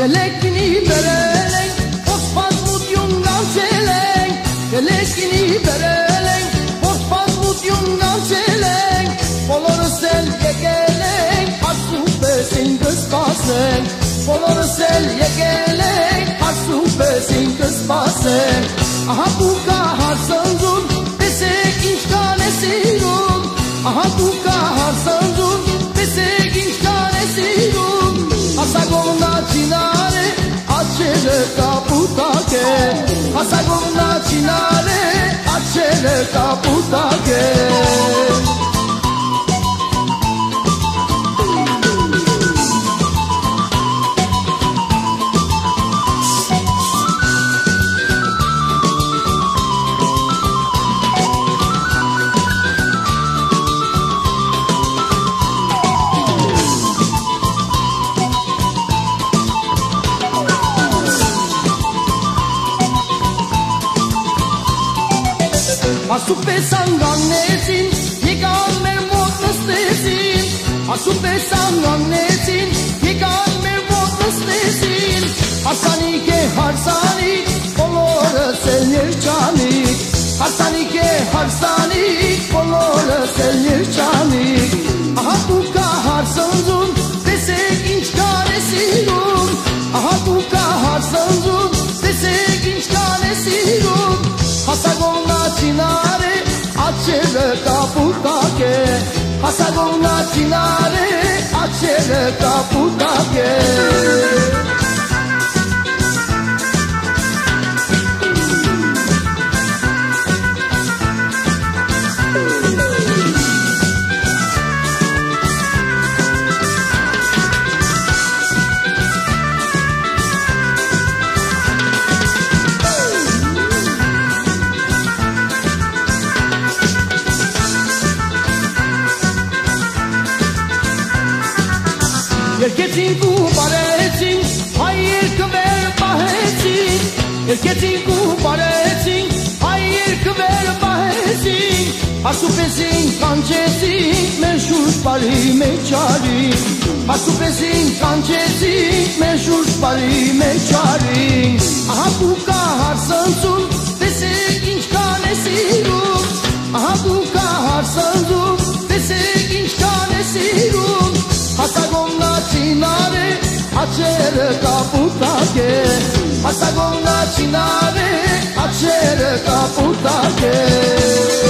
Gelek bini berelek Osman mutyundan çelek Gelek bini berelek Osman mutyundan çelek Olur sel yegelek Asu besin göz basen Olur sel yegelek Asu besin göz basen Aha bu kahar sandım Besek işgal esirun Aha bu kahar Masagon nazionale, accelera capo Ասուպես անգանեցին, եկան մեր մոտ նստեցին, ասուպես անգանեցին, եկան մեր մոտ նստեցին, հարսանիք է հարսանիք, pasado una finale a acele da puta piel Երկեցինք ու բարեցինք, հայ երկը վեր պահեցինք, Երկեցինք ու բարեցինք, հայ երկը վեր պահեցինք, Ասուպեսինք կանչեցինք, մեր շուրջ բարի մեջարինք, Ասուպեսինք կանչեցինք, մեր շուրջ բարի մեջարինք, Ահա դու կա kaputake Pasagona çinare açere kaputake.